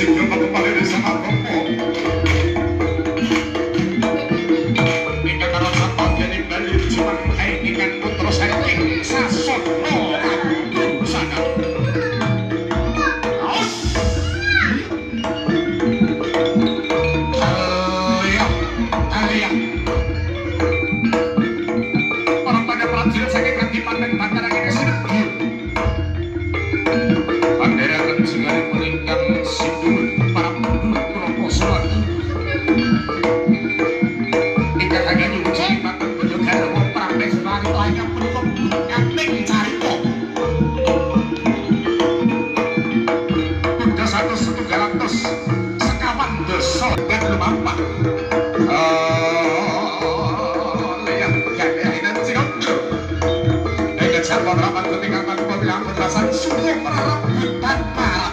Eu para eles, a seratus tujuh ratus sekawan desa dan lama. Sampai ramai ketika kami berbincang tentang sunyi yang merah dan parah.